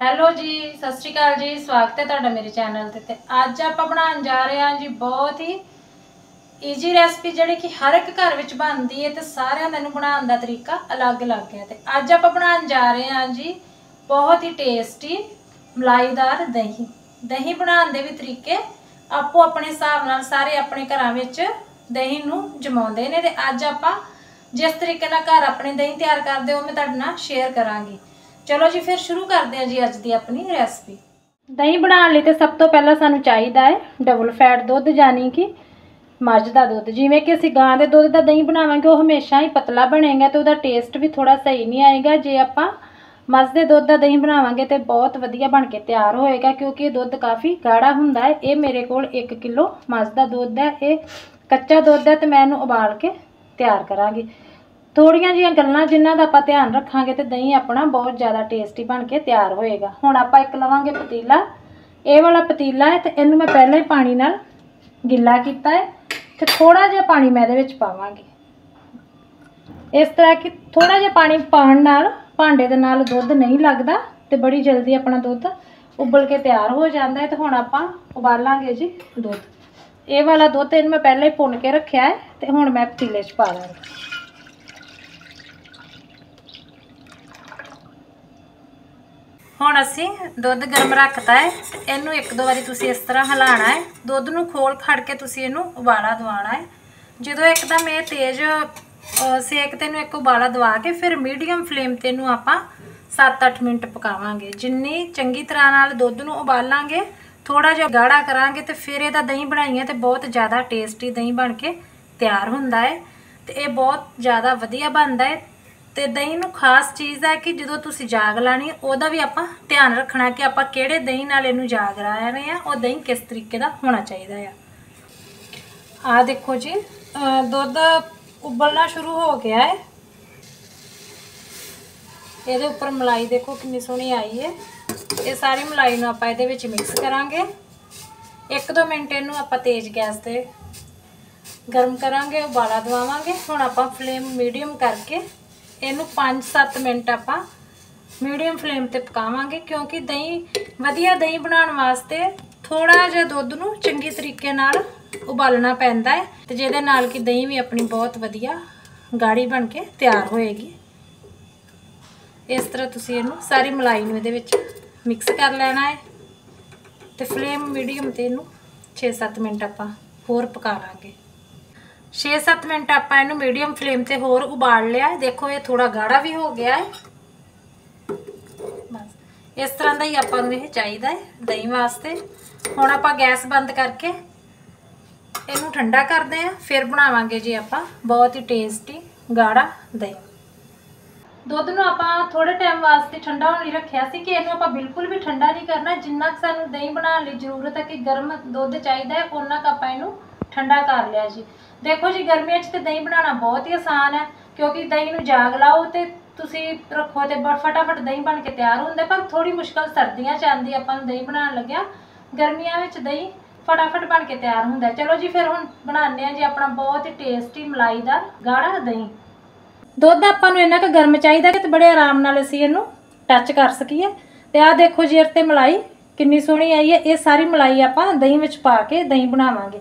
Hello ਜੀ, ਸਤਿ ਸ਼੍ਰੀ ਅਕਾਲ ਜੀ, ਸਵਾਗਤ ਹੈ ਤੁਹਾਡਾ ਮੇਰੇ ਚੈਨਲ ਤੇ ਤੇ ਅੱਜ ਆਪਾਂ ਬਣਾਉਣ ਜਾ ਰਹੇ ਹਾਂ ਜੀ ਬਹੁਤ ਹੀ ਈਜੀ ਰੈਸਪੀ ਜਿਹੜੀ ਕਿ ਹਰ ਇੱਕ ਘਰ ਵਿੱਚ ਬਣਦੀ ਹੈ ਤੇ ਸਾਰਿਆਂ ਦਾ ਨੂੰ ਬਣਾਉਣ ਦਾ ਤਰੀਕਾ ਅਲੱਗ-ਅਲੱਗ ਹੈ ਤੇ ਅੱਜ ਆਪਾਂ ਬਣਾਉਣ ਜਾ ਰਹੇ ਹਾਂ ਜੀ ਬਹੁਤ ਹੀ ਟੇਸਟੀ ਮਲਾਈਦਾਰ ਦਹੀਂ। ਦਹੀਂ ਬਣਾਉਣ ਦੇ ਵੀ ਤਰੀਕੇ ਆਪੋ ਆਪਣੇ ਹਿਸਾਬ ਨਾਲ ਸਾਰੇ ਆਪਣੇ ਘਰਾਂ ਵਿੱਚ ਦਹੀਂ ਨੂੰ ਜਮਾਉਂਦੇ ਨੇ ਤੇ ਅੱਜ ਆਪਾਂ ਜਿਸ ਤਰੀਕੇ ਨਾਲ ਘਰ ਆਪਣੇ ਦਹੀਂ ਤਿਆਰ ਕਰਦੇ ਉਹ ਮੈਂ ਤੁਹਾਡੇ ਨਾਲ ਸ਼ੇਅਰ ਕਰਾਂਗੀ। ਚਲੋ ਜੀ, ਫਿਰ ਸ਼ੁਰੂ ਕਰਦੇ ਹਾਂ ਜੀ ਅੱਜ ਦੀ ਆਪਣੀ ਰੈਸਪੀ ਦਹੀਂ ਬਣਾਉਣ ਲਈ ਤੇ ਸਭ ਤੋਂ ਪਹਿਲਾਂ ਸਾਨੂੰ ਚਾਹੀਦਾ ਹੈ ਡਬਲ ਫੈਟ ਦੁੱਧ ਯਾਨੀ ਕਿ ਮੱਝ ਦਾ ਦੁੱਧ। ਜਿਵੇਂ ਕਿ ਅਸੀਂ ਗਾਂ ਦੇ ਦੁੱਧ ਦਾ ਦਹੀਂ ਬਣਾਵਾਂਗੇ, ਉਹ ਹਮੇਸ਼ਾ ਹੀ ਪਤਲਾ ਬਣੇਗਾ ਤੇ ਉਹਦਾ ਟੇਸਟ ਵੀ ਥੋੜਾ ਸਹੀ ਨਹੀਂ ਆਏਗਾ। ਜੇ ਆਪਾਂ ਮੱਝ ਦੇ ਦੁੱਧ ਦਾ ਦਹੀਂ ਬਣਾਵਾਂਗੇ ਤੇ ਬਹੁਤ ਵਧੀਆ ਬਣ ਕੇ ਤਿਆਰ ਹੋਏਗਾ, ਕਿਉਂਕਿ ਇਹ ਦੁੱਧ ਕਾਫੀ ਗਾੜਾ ਹੁੰਦਾ ਹੈ। ਇਹ ਮੇਰੇ ਕੋਲ 1 ਕਿਲੋ ਮੱਝ ਦਾ ਦੁੱਧ ਹੈ, ਇਹ ਕੱਚਾ ਦੁੱਧ ਹੈ ਤੇ ਮੈਂ ਇਹਨੂੰ ਉਬਾਲ ਕੇ ਤਿਆਰ ਕਰਾਂਗੀ। ਥੋੜੀਆਂ ਜੀਆਂ ਗੱਲਾਂ ਜਿਨ੍ਹਾਂ ਦਾ ਆਪਾਂ ਧਿਆਨ ਰੱਖਾਂਗੇ ਤੇ ਦਹੀਂ ਆਪਣਾ ਬਹੁਤ ਜ਼ਿਆਦਾ ਟੇਸਟੀ ਬਣ ਕੇ ਤਿਆਰ ਹੋਏਗਾ। ਹੁਣ ਆਪਾਂ ਇੱਕ ਲਵਾਂਗੇ ਪਤੀਲਾ। ਇਹ ਵਾਲਾ ਪਤੀਲਾ ਹੈ ਤੇ ਇਹਨੂੰ ਮੈਂ ਪਹਿਲਾਂ ਹੀ ਪਾਣੀ ਨਾਲ ਗਿੱਲਾ ਕੀਤਾ ਹੈ ਤੇ ਥੋੜਾ ਜਿਹਾ ਪਾਣੀ ਮੈਂ ਇਹਦੇ ਵਿੱਚ ਪਾਵਾਂਗੀ। ਇਸ ਤਰ੍ਹਾਂ ਕਿ ਥੋੜਾ ਜਿਹਾ ਪਾਣੀ ਪਾਉਣ ਨਾਲ ਭਾਂਡੇ ਦੇ ਨਾਲ ਦੁੱਧ ਨਹੀਂ ਲੱਗਦਾ ਤੇ ਬੜੀ ਜਲਦੀ ਆਪਣਾ ਦੁੱਧ ਉਬਲ ਕੇ ਤਿਆਰ ਹੋ ਜਾਂਦਾ ਹੈ ਤੇ ਹੁਣ ਆਪਾਂ ਉਬਾਲਾਂਗੇ ਜੀ ਦੁੱਧ। ਇਹ ਵਾਲਾ ਦੁੱਧ ਇਹਨੂੰ ਮੈਂ ਪਹਿਲਾਂ ਹੀ ਭੁੰਨ ਕੇ ਰੱਖਿਆ ਹੈ ਤੇ ਹੁਣ ਮੈਂ ਪਤੀਲੇ 'ਚ ਪਾ ਲਾਂਗੀ ਹੁਣ ਅਸੀਂ ਦੁੱਧ ਗਰਮ ਰੱਖਤਾ ਹੈ, ਇਹਨੂੰ ਇੱਕ ਦੋ ਵਾਰੀ ਤੁਸੀਂ ਇਸ ਤਰ੍ਹਾਂ ਹਿਲਾਣਾ ਹੈ। ਦੁੱਧ ਨੂੰ ਖੋਲ ਖੜ ਕੇ ਤੁਸੀਂ ਇਹਨੂੰ ਉਬਾਲਾ ਦਵਾਉਣਾ ਹੈ। ਜਦੋਂ ਇੱਕਦਮ ਇਹ ਤੇਜ਼ ਸੇਕ ਤੇ ਇਹਨੂੰ ਇੱਕ ਉਬਾਲਾ ਦਵਾ ਕੇ ਫਿਰ ਮੀਡੀਅਮ ਫਲੇਮ ਤੇ ਇਹਨੂੰ ਆਪਾਂ 7-8 ਮਿੰਟ ਪਕਾਵਾਂਗੇ। ਜਿੰਨੀ ਚੰਗੀ ਤਰ੍ਹਾਂ ਨਾਲ ਦੁੱਧ ਨੂੰ ਉਬਾਲਾਂਗੇ ਥੋੜਾ ਜਿਹਾ ਗਾੜਾ ਕਰਾਂਗੇ ਤੇ ਫਿਰ ਇਹਦਾ ਦਹੀਂ ਬਣਾਈਏ ਤੇ ਬਹੁਤ ਜ਼ਿਆਦਾ ਟੇਸਟੀ ਦਹੀਂ ਬਣ ਕੇ ਤਿਆਰ ਹੁੰਦਾ ਹੈ। ਤੇ ਇਹ ਬਹੁਤ ਜ਼ਿਆਦਾ ਵਧੀਆ ਬਣਦਾ ਹੈ। ਤੇ ਦਹੀਂ ਨੂੰ ਖਾਸ ਚੀਜ਼ ਹੈ ਕਿ ਜਦੋਂ ਤੁਸੀਂ ਜਾਗ ਲਾਣੀ ਉਹਦਾ ਵੀ ਆਪਾਂ ਧਿਆਨ ਰੱਖਣਾ ਕਿ ਆਪਾਂ ਕਿਹੜੇ ਦਹੀਂ ਨਾਲ ਇਹਨੂੰ ਜਾਗ ਲਾ ਰਹੇ ਆ ਉਹ ਦਹੀਂ ਕਿਸ ਤਰੀਕੇ ਦਾ ਹੋਣਾ ਚਾਹੀਦਾ ਆ ਆ ਦੇਖੋ ਜੀ ਦੁੱਧ ਉਬਲਣਾ ਸ਼ੁਰੂ ਹੋ ਗਿਆ ਹੈ। ਇਹਦੇ ਉੱਪਰ ਮਲਾਈ ਦੇਖੋ ਕਿੰਨੀ ਸੋਹਣੀ ਆਈ ਹੈ। ਇਹ ਸਾਰੀ ਮਲਾਈ ਨੂੰ ਆਪਾਂ ਇਹਦੇ ਵਿੱਚ ਮਿਕਸ ਕਰਾਂਗੇ। 1-2 ਮਿੰਟ ਇਹਨੂੰ ਆਪਾਂ ਤੇਜ਼ ਗੈਸ ਤੇ ਗਰਮ ਕਰਾਂਗੇ, ਉਬਾਲਾ ਦਵਾਵਾਂਗੇ। ਹੁਣ ਆਪਾਂ ਫਲੇਮ ਮੀਡੀਅਮ ਕਰਕੇ ਇਹਨੂੰ 5-7 ਮਿੰਟ ਆਪਾਂ ਮੀਡੀਅਮ ਫਲੇਮ ਤੇ ਪਕਾਵਾਂਗੇ ਕਿਉਂਕਿ ਦਹੀਂ ਵਧੀਆ ਦਹੀਂ ਬਣਾਉਣ ਵਾਸਤੇ ਥੋੜਾ ਜਿਹਾ ਦੁੱਧ ਨੂੰ ਚੰਗੀ ਤਰੀਕੇ ਨਾਲ ਉਬਾਲਣਾ ਪੈਂਦਾ ਹੈ ਤੇ ਜਿਹਦੇ ਨਾਲ ਕਿ ਦਹੀਂ ਵੀ ਆਪਣੀ ਬਹੁਤ ਵਧੀਆ ਗਾੜੀ ਬਣ ਕੇ ਤਿਆਰ ਹੋਏਗੀ। ਇਸ ਤਰ੍ਹਾਂ ਤੁਸੀਂ ਇਹਨੂੰ ਸਾਰੀ ਮਲਾਈ ਨੂੰ ਇਹਦੇ ਵਿੱਚ ਮਿਕਸ ਕਰ ਲੈਣਾ ਹੈ ਤੇ ਫਲੇਮ ਮੀਡੀਅਮ ਤੇ ਇਹਨੂੰ 6-7 ਮਿੰਟ ਆਪਾਂ ਹੋਰ ਪਕਾ ਲਾਂਗੇ। 6-7 ਮਿੰਟ ਆਪਾਂ ਇਹਨੂੰ ਮੀਡੀਅਮ ਫਲੇਮ ਤੇ ਹੋਰ ਉਬਾਲ ਲਿਆ ਦੇਖੋ, ਇਹ ਥੋੜਾ ਗਾੜਾ ਵੀ ਹੋ ਗਿਆ ਹੈ। ਬਸ। ਇਸ ਤਰ੍ਹਾਂ ਦਾ ਹੀ ਆਪਾਂ ਨੂੰ ਇਹ ਚਾਹੀਦਾ ਹੈ ਦਹੀਂ ਵਾਸਤੇ। ਹੁਣ ਆਪਾਂ ਗੈਸ ਬੰਦ ਕਰਕੇ ਇਹਨੂੰ ਠੰਡਾ ਕਰਦੇ ਆਂ ਫਿਰ ਬਣਾਵਾਂਗੇ ਜੀ ਆਪਾਂ ਬਹੁਤ ਹੀ ਟੇਸਟੀ ਗਾੜਾ ਦਹੀਂ। ਦੁੱਧ ਨੂੰ ਆਪਾਂ ਥੋੜੇ ਟਾਈਮ ਵਾਸਤੇ ਠੰਡਾ ਹੋਣ ਲਈ ਰੱਖਿਆ ਸੀ ਕਿ ਇਹਨੂੰ ਆਪਾਂ ਬਿਲਕੁਲ ਵੀ ਠੰਡਾ ਨਹੀਂ ਕਰਨਾ। ਜਿੰਨਾ ਕੁ ਸਾਨੂੰ ਦਹੀਂ ਬਣਾਉਣ ਲਈ ਜ਼ਰੂਰਤ ਹੈ ਕਿ ਗਰਮ ਦੁੱਧ ਚਾਹੀਦਾ ਹੈ ਉਹਨਾਂ ਕੁ ਆਪਾਂ ਇਹਨੂੰ ਠੰਡਾ ਕਰ ਲਿਆ ਜੀ। ਦੇਖੋ ਜੀ, ਗਰਮੀਆਂ 'ਚ ਤੇ ਦਹੀਂ ਬਣਾਉਣਾ ਬਹੁਤ ਹੀ ਆਸਾਨ ਹੈ, ਕਿਉਂਕਿ ਦਹੀਂ ਨੂੰ ਜਾਗ ਲਾਓ ਤੇ ਤੁਸੀਂ ਰੱਖੋ ਤੇ ਬ- ਫਟਾਫਟ ਦਹੀਂ ਬਣ ਕੇ ਤਿਆਰ ਹੁੰਦਾ, ਪਰ ਥੋੜੀ ਮੁਸ਼ਕਲ ਸਰਦੀਆਂ 'ਚ ਆਉਂਦੀ ਆਪਾਂ ਨੂੰ ਦਹੀਂ ਬਣਾਉਣ ਲੱਗਿਆ। ਗਰਮੀਆਂ ਵਿੱਚ ਦਹੀਂ ਫਟਾਫਟ ਬਣ ਕੇ ਤਿਆਰ ਹੁੰਦਾ। ਚਲੋ ਜੀ, ਫਿਰ ਹੁਣ ਬਣਾਉਂਦੇ ਆ ਜੀ ਆਪਣਾ ਬਹੁਤ ਹੀ ਟੇਸਟੀ ਮਲਾਈ ਦਾ ਗਾੜਾ ਦਹੀਂ। ਦੁੱਧ ਆਪਾਂ ਨੂੰ ਇੰਨਾ ਕੁ ਗਰਮ ਚਾਹੀਦਾ ਕਿ ਤੇ ਬੜੇ ਆਰਾਮ ਨਾਲ ਅਸੀਂ ਇਹਨੂੰ ਟੱਚ ਕਰ ਸਕੀਏ। ਤੇ ਆਹ ਦੇਖੋ ਜੀ ਇਹਦੇ ਤੇ ਮਲਾਈ ਕਿੰਨੀ ਸੋਹਣੀ ਆਈ ਹੈ। ਇਹ ਸਾਰੀ ਮਲਾਈ ਆਪਾਂ ਦਹੀਂ ਵਿੱਚ ਪਾ ਕੇ ਦਹੀਂ ਬਣਾਵਾਂਗੇ।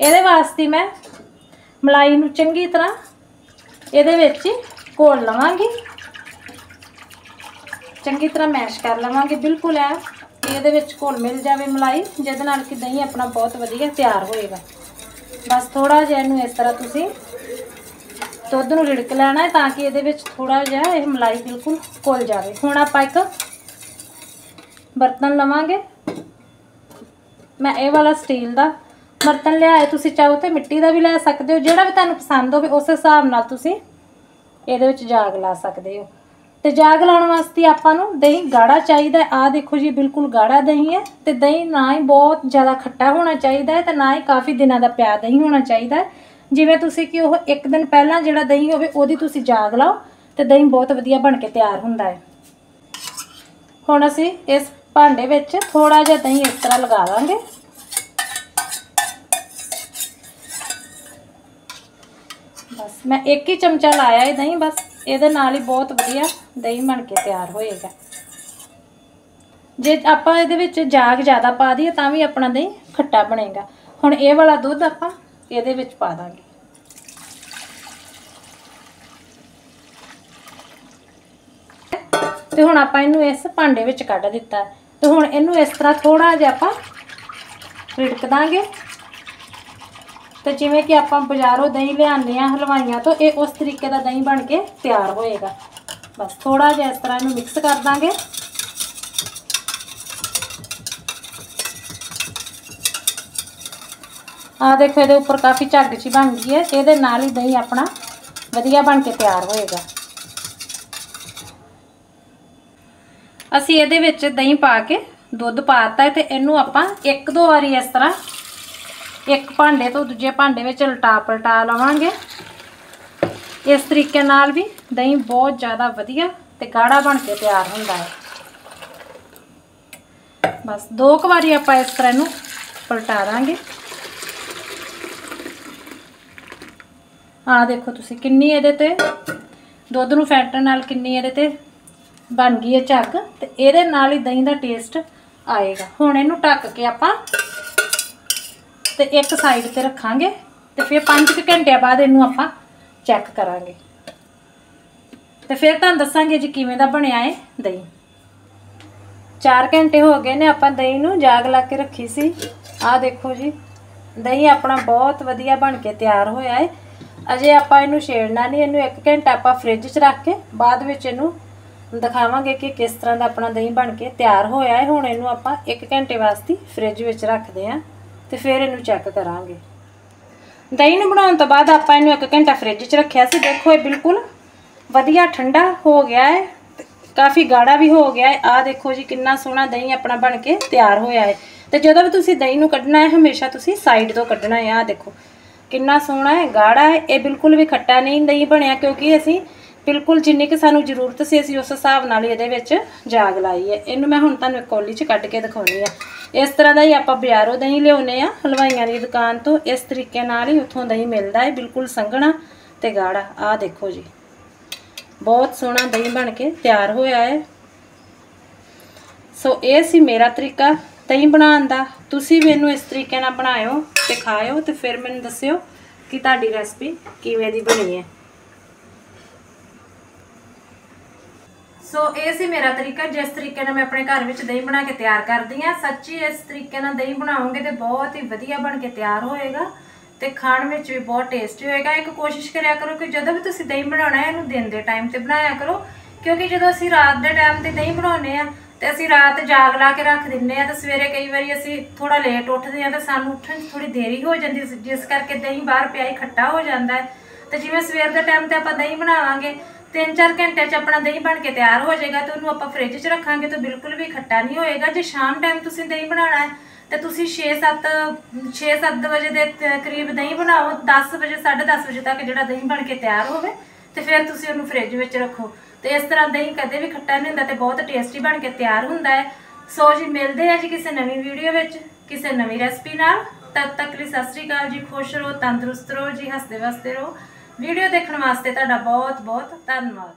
ਇਹਦੇ ਵਾਸਤੇ ਮੈਂ ਮਲਾਈ ਨੂੰ ਚੰਗੀ ਤਰ੍ਹਾਂ ਇਹਦੇ ਵਿੱਚ ਘੋਲ ਲਵਾਂਗੀ। ਚੰਗੀ ਤਰ੍ਹਾਂ ਮੈਸ਼ ਕਰ ਲਵਾਂਗੇ। ਬਿਲਕੁਲ ਐ ਇਹਦੇ ਵਿੱਚ ਘੁਲ ਮਿਲ ਜਾਵੇ ਮਲਾਈ, ਜਿਹਦੇ ਨਾਲ ਕਿ ਦਹੀਂ ਆਪਣਾ ਬਹੁਤ ਵਧੀਆ ਤਿਆਰ ਹੋਏਗਾ। ਬਸ ਥੋੜਾ ਜਿਹਾ ਇਹਨੂੰ ਇਸ ਤਰ੍ਹਾਂ ਤੁਸੀਂ ਦੁੱਧ ਨੂੰ ਰਿੜਕ ਲੈਣਾ ਹੈ ਤਾਂ ਕਿ ਇਹਦੇ ਵਿੱਚ ਥੋੜਾ ਜਿਹਾ ਇਹ ਮਲਾਈ ਬਿਲਕੁਲ ਘੁਲ ਜਾਵੇ। ਹੁਣ ਆਪਾਂ ਇੱਕ ਬਰਤਨ ਲਵਾਂਗੇ। ਮੈਂ ਇਹ ਵਾਲਾ ਸਟੀਲ ਦਾ ਬਰਤਨ ਲਿਆਏ ਤੁਸੀਂ, ਚਾਹੋ ਤੇ ਮਿੱਟੀ ਦਾ ਵੀ ਲੈ ਸਕਦੇ ਹੋ, ਜਿਹੜਾ ਵੀ ਤੁਹਾਨੂੰ ਪਸੰਦ ਹੋਵੇ, ਉਸ ਹਿਸਾਬ ਨਾਲ ਤੁਸੀਂ ਇਹਦੇ ਵਿੱਚ ਜਾਗ ਲਾ ਸਕਦੇ ਹੋ। ਤੇ ਜਾਗ ਲਾਉਣ ਵਾਸਤੇ ਆਪਾਂ ਨੂੰ ਦਹੀਂ ਗਾੜਾ ਚਾਹੀਦਾ ਹੈ। ਆਹ ਦੇਖੋ ਜੀ, ਬਿਲਕੁਲ ਗਾੜਾ ਦਹੀਂ ਹੈ ਤੇ ਦਹੀਂ ਨਾ ਹੀ ਬਹੁਤ ਜ਼ਿਆਦਾ ਖੱਟਾ ਹੋਣਾ ਚਾਹੀਦਾ ਹੈ ਤੇ ਨਾ ਹੀ ਕਾਫੀ ਦਿਨਾਂ ਦਾ ਪਿਆ ਦਹੀਂ ਹੋਣਾ ਚਾਹੀਦਾ ਜਿਵੇਂ ਤੁਸੀਂ ਕਿ ਉਹ ਇੱਕ ਦਿਨ ਪਹਿਲਾਂ ਜਿਹੜਾ ਦਹੀਂ ਹੋਵੇ, ਉਹਦੀ ਤੁਸੀਂ ਜਾਗ ਲਾਓ ਤੇ ਦਹੀਂ ਬਹੁਤ ਵਧੀਆ ਬਣ ਕੇ ਤਿਆਰ ਹੁੰਦਾ ਹੈ। ਹੁਣ ਅਸੀਂ ਇਸ ਭਾਂਡੇ ਵਿੱਚ ਥੋੜਾ ਜਿਹਾ ਦਹੀਂ ਇਸ ਤਰ੍ਹਾਂ ਲਗਾ ਦਾਂਗੇ ਬਸ। ਮੈਂ ਇੱਕ ਹੀ ਚਮਚਾ ਲਾਇਆ ਹੈ ਦਹੀਂ, ਬਸ। ਇਹਦੇ ਨਾਲ ਹੀ ਬਹੁਤ ਵਧੀਆ ਦਹੀਂ ਬਣ ਕੇ ਤਿਆਰ ਹੋਏਗਾ। ਜੇ ਆਪਾਂ ਇਹਦੇ ਵਿੱਚ ਜਾਗ ਜ਼ਿਆਦਾ ਪਾ ਦਈਏ, ਤਾਂ ਵੀ ਆਪਣਾ ਦਹੀਂ ਖੱਟਾ ਬਣੇਗਾ। ਹੁਣ ਇਹ ਵਾਲਾ ਦੁੱਧ ਆਪਾਂ ਇਹਦੇ ਵਿੱਚ ਪਾ ਦਾਂਗੇ। ਤੇ ਹੁਣ ਆਪਾਂ ਇਹਨੂੰ ਇਸ ਭਾਂਡੇ ਵਿੱਚ ਕੱਢ ਦਿੱਤਾ। ਤੇ ਹੁਣ ਇਹਨੂੰ ਇਸ ਤਰ੍ਹਾਂ ਥੋੜਾ ਜਿਹਾ ਆਪਾਂ ਰਿੜਕ ਦਾਂਗੇ। ਤੇ ਜਿਵੇਂ ਕਿ ਆਪਾਂ ਬਾਜ਼ਾਰੋਂ ਦਹੀਂ ਲਿਆਉਂਦੇ ਆ ਹਲਵਾਈਆਂ ਤੋਂ, ਇਹ ਉਸ ਤਰੀਕੇ ਦਾ ਦਹੀਂ ਬਣ ਕੇ ਤਿਆਰ ਹੋਏਗਾ। ਬਸ ਥੋੜਾ ਜਿਹਾ ਇਸ ਤਰ੍ਹਾਂ ਇਹਨੂੰ ਮਿਕਸ ਕਰ ਦਾਂਗੇ। ਆ ਦੇਖੋ, ਇਹਦੇ ਉੱਪਰ ਕਾਫੀ ਝੱਗ ਜੀ ਬਣ ਗਈ ਹੈ। ਇਹਦੇ ਨਾਲ ਹੀ ਦਹੀਂ ਆਪਣਾ ਵਧੀਆ ਬਣ ਕੇ ਤਿਆਰ ਹੋਏਗਾ। ਅਸੀਂ ਇਹਦੇ ਵਿੱਚ ਦਹੀਂ ਪਾ ਕੇ ਦੁੱਧ ਪਾਤਾ ਹੈ ਤੇ ਇਹਨੂੰ ਆਪਾਂ ਇੱਕ ਦੋ ਵਾਰੀ ਇਸ ਤਰ੍ਹਾਂ ਇੱਕ ਭਾਂਡੇ ਤੋਂ ਦੂਜੇ ਭਾਂਡੇ ਵਿੱਚ ਉਲਟਾ ਪਲਟਾ ਲਵਾਂਗੇ। ਇਸ ਤਰੀਕੇ ਨਾਲ ਵੀ ਦਹੀਂ ਬਹੁਤ ਜ਼ਿਆਦਾ ਵਧੀਆ ਤੇ ਗਾੜਾ ਬਣ ਕੇ ਤਿਆਰ ਹੁੰਦਾ ਹੈ। ਬਸ ਦੋ ਕੁ ਵਾਰੀ ਆਪਾਂ ਇਸ ਤਰ੍ਹਾਂ ਇਹਨੂੰ ਪਲਟਾ ਦਾਂਗੇ। ਆ ਦੇਖੋ ਤੁਸੀਂ ਕਿੰਨੀ ਇਹਦੇ ਤੇ ਦੁੱਧ ਨੂੰ ਫੈਟਣ ਨਾਲ ਕਿੰਨੀ ਇਹਦੇ ਤੇ ਬਣ ਗਈ ਹੈ ਝੱਗ ਤੇ ਇਹਦੇ ਨਾਲ ਹੀ ਦਹੀਂ ਦਾ ਟੇਸਟ ਆਏਗਾ। ਹੁਣ ਇਹਨੂੰ ਢੱਕ ਕੇ ਆਪਾਂ ਤੇ ਇੱਕ ਸਾਈਡ ਤੇ ਰੱਖਾਂਗੇ ਤੇ ਫਿਰ 5 ਘੰਟਿਆਂ ਬਾਅਦ ਇਹਨੂੰ ਆਪਾਂ ਚੈੱਕ ਕਰਾਂਗੇ। ਤੇ ਫਿਰ ਤੁਹਾਨੂੰ ਦੱਸਾਂਗੇ ਜੀ ਕਿਵੇਂ ਦਾ ਬਣਿਆ ਹੈ ਦਹੀਂ। 4 ਘੰਟੇ ਹੋ ਗਏ ਨੇ ਆਪਾਂ ਦਹੀਂ ਨੂੰ ਜਾਗ ਲਾ ਕੇ ਰੱਖੀ ਸੀ। ਆਹ ਦੇਖੋ ਜੀ, ਦਹੀਂ ਆਪਣਾ ਬਹੁਤ ਵਧੀਆ ਬਣ ਕੇ ਤਿਆਰ ਹੋਇਆ ਹੈ ਅਜੇ ਆਪਾਂ ਇਹਨੂੰ ਛੇੜਨਾ ਨਹੀਂ, ਇਹਨੂੰ 1 ਘੰਟਾ ਆਪਾਂ ਫ੍ਰਿਜ 'ਚ ਰੱਖ ਕੇ ਬਾਅਦ ਵਿੱਚ ਇਹਨੂੰ ਦਿਖਾਵਾਂਗੇ ਕਿ ਕਿਸ ਤਰ੍ਹਾਂ ਦਾ ਆਪਣਾ ਦਹੀਂ ਬਣ ਕੇ ਤਿਆਰ ਹੋਇਆ ਹੈ ਹੁਣ ਇਹਨੂੰ ਆਪਾਂ 1 ਘੰਟੇ ਵਾਸਤੇ ਫ੍ਰਿਜ ਵਿੱਚ ਰੱਖਦੇ ਆਂ। ਤੇ ਫਿਰ ਇਹਨੂੰ ਚੈੱਕ ਕਰਾਂਗੇ। ਦਹੀਂ ਨੂੰ ਬਣਾਉਣ ਤੋਂ ਬਾਅਦ ਆਪਾਂ ਇਹਨੂੰ 1 ਘੰਟਾ ਫ੍ਰਿਜ 'ਚ ਰੱਖਿਆ ਸੀ। ਦੇਖੋ ਇਹ ਬਿਲਕੁਲ ਵਧੀਆ, ਠੰਡਾ ਹੋ ਗਿਆ ਹੈ ਕਾਫੀ ਗਾੜਾ ਵੀ ਹੋ ਗਿਆ ਹੈ। ਆਹ ਦੇਖੋ ਜੀ, ਕਿੰਨਾ ਸੋਹਣਾ ਦਹੀਂ ਆਪਣਾ ਬਣ ਕੇ ਤਿਆਰ ਹੋਇਆ ਹੈ। ਤੇ ਜਦੋਂ ਵੀ ਤੁਸੀਂ ਦਹੀਂ ਨੂੰ ਕੱਢਣਾ ਹੈ, ਹਮੇਸ਼ਾ ਤੁਸੀਂ ਸਾਈਡ ਤੋਂ ਕੱਢਣਾ ਹੈ। ਆਹ ਦੇਖੋ, ਕਿੰਨਾ ਸੋਹਣਾ ਹੈ, ਗਾੜਾ ਹੈ। ਇਹ ਬਿਲਕੁਲ ਵੀ ਖੱਟਾ ਨਹੀਂ ਦਹੀਂ ਬਣਿਆ, ਕਿਉਂਕਿ ਅਸੀਂ ਬਿਲਕੁਲ ਜਿੰਨੀ ਕਿ ਸਾਨੂੰ ਜ਼ਰੂਰਤ ਸੀ, ਅਸੀਂ ਉਸ ਹਿਸਾਬ ਨਾਲ ਹੀ ਇਹਦੇ ਵਿੱਚ ਜਾਗ ਲਾਈ ਹੈ। ਇਹਨੂੰ ਮੈਂ ਹੁਣ ਤੁਹਾਨੂੰ ਇੱਕ ਕੌਲੀ 'ਚ ਕੱਢ ਕੇ ਦਿਖਾਉਣੀ ਆ। ਇਸ ਤਰ੍ਹਾਂ ਦਾ ਹੀ ਆਪਾਂ ਬਾਜ਼ਾਰੋਂ ਦਹੀਂ ਲਿਆਉਨੇ ਆ, ਹਲਵਾਈਆਂ ਦੀ ਦੁਕਾਨ ਤੋਂ। ਇਸ ਤਰੀਕੇ ਨਾਲ ਹੀ ਉੱਥੋਂ ਦਹੀਂ ਮਿਲਦਾ ਹੈ, ਬਿਲਕੁਲ ਸੰਘਣਾ ਤੇ ਗਾੜਾ। ਆਹ ਦੇਖੋ ਜੀ। ਬਹੁਤ ਸੋਹਣਾ ਦਹੀਂ ਬਣ ਕੇ ਤਿਆਰ ਹੋਇਆ ਹੈ। ਸੋ ਇਹ ਸੀ ਮੇਰਾ ਤਰੀਕਾ ਦਹੀਂ ਬਣਾਉਣ ਦਾ। ਤੁਸੀਂ ਵੀ ਇਹਨੂੰ ਇਸ ਤਰੀਕੇ ਨਾਲ ਬਣਾਇਓ ਤੇ ਖਾਇਓ ਤੇ ਫਿਰ ਮੈਨੂੰ ਦੱਸਿਓ ਕਿ ਤੁਹਾਡੀ ਰੈਸਪੀ ਕਿਵੇਂ ਦੀ ਬਣੀ ਹੈ। ਸੋ ਇਹ ਸੀ ਮੇਰਾ ਤਰੀਕਾ, ਜਿਸ ਤਰੀਕੇ ਨਾਲ ਮੈਂ ਆਪਣੇ ਘਰ ਵਿੱਚ ਦਹੀਂ ਬਣਾ ਕੇ ਤਿਆਰ ਕਰਦੀ ਆ ਸੱਚੀ ਇਸ ਤਰੀਕੇ ਨਾਲ ਦਹੀਂ ਬਣਾਉਂਗੇ ਤੇ ਬਹੁਤ ਹੀ ਵਧੀਆ ਬਣ ਕੇ ਤਿਆਰ ਹੋਏਗਾ ਤੇ ਖਾਣ ਵਿੱਚ ਵੀ ਬਹੁਤ ਟੇਸਟੀ ਹੋਏਗਾ। ਇੱਕ ਕੋਸ਼ਿਸ਼ ਕਰਿਆ ਕਰੋ ਕਿ ਜਦੋਂ ਵੀ ਤੁਸੀਂ ਦਹੀਂ ਬਣਾਉਣਾ ਹੈ, ਇਹਨੂੰ ਦਿਨ ਦੇ ਟਾਈਮ ਤੇ ਬਣਾਇਆ ਕਰੋ। ਕਿਉਂਕਿ ਜਦੋਂ ਅਸੀਂ ਰਾਤ ਦੇ ਟਾਈਮ ਤੇ ਦਹੀਂ ਬਣਾਉਨੇ ਆ ਤੇ ਅਸੀਂ ਰਾਤ ਜਾਗ ਲਾ ਕੇ ਰੱਖ ਦਿੰਨੇ ਆ ਤੇ ਸਵੇਰੇ ਕਈ ਵਾਰੀ ਅਸੀਂ ਥੋੜਾ ਲੇਟ ਉੱਠਦੇ ਆ ਤੇ ਸਾਨੂੰ ਉੱਠਣ 'ਚ ਥੋੜੀ ਦੇਰੀ ਹੋ ਜਾਂਦੀ ਜਿਸ ਕਰਕੇ ਦਹੀਂ ਬਾਹਰ ਪਿਆ ਹੀ ਖੱਟਾ ਹੋ ਜਾਂਦਾ ਹੈ। ਤੇ ਜਿਵੇਂ ਸਵੇਰ ਦੇ ਟਾਈਮ ਤੇ ਆਪਾਂ ਦਹੀਂ ਬਣਾਵਾਂਗੇ 3-4 ਘੰਟੇ 'ਚ ਆਪਣਾ ਦਹੀਂ ਬਣ ਕੇ ਤਿਆਰ ਹੋ ਜਾਏਗਾ ਤੇ ਉਹਨੂੰ ਆਪਾਂ ਫ੍ਰਿਜ 'ਚ ਰੱਖਾਂਗੇ ਤਾਂ ਬਿਲਕੁਲ ਵੀ ਖੱਟਾ ਨਹੀਂ ਹੋਏਗਾ। ਜੇ ਸ਼ਾਮ ਟਾਈਮ ਤੁਸੀਂ ਦਹੀਂ ਬਣਾਉਣਾ ਹੈ, ਤੇ ਤੁਸੀਂ 6-7 6-7 ਵਜੇ ਦੇ ਕਰੀਬ ਦਹੀਂ ਬਣਾਓ 10 ਵਜੇ 10:30 ਵਜੇ ਤੱਕ ਜਿਹੜਾ ਦਹੀਂ ਬਣ ਕੇ ਤਿਆਰ ਹੋਵੇ, ਤੇ ਫਿਰ ਤੁਸੀਂ ਉਹਨੂੰ ਫ੍ਰਿਜ ਵਿੱਚ ਰੱਖੋ। ਤੇ ਇਸ ਤਰ੍ਹਾਂ ਦਹੀਂ ਕਦੇ ਵੀ ਖੱਟਾ ਨਹੀਂ ਹੁੰਦਾ ਤੇ ਬਹੁਤ ਟੇਸਟੀ ਬਣ ਕੇ ਤਿਆਰ ਹੁੰਦਾ ਹੈ। ਸੋ ਜੀ, ਮਿਲਦੇ ਆ ਜੀ ਕਿਸੇ ਨਵੀਂ ਵੀਡੀਓ ਵਿੱਚ, ਕਿਸੇ ਨਵੀਂ ਰੈਸਪੀ ਨਾਲ। ਤਦ ਤੱਕ ਲਈ ਸਤਿ ਸ੍ਰੀ ਅਕਾਲ ਜੀ, ਖੁਸ਼ ਰਹੋ, ਤੰਦਰੁਸਤ ਰਹੋ ਜੀ ਹੱਸਦੇ ਵਸਦੇ ਰਹੋ। ਵੀਡੀਓ ਦੇਖਣ ਵਾਸਤੇ ਤੁਹਾਡਾ ਬਹੁਤ ਬਹੁਤ ਧੰਨਵਾਦ।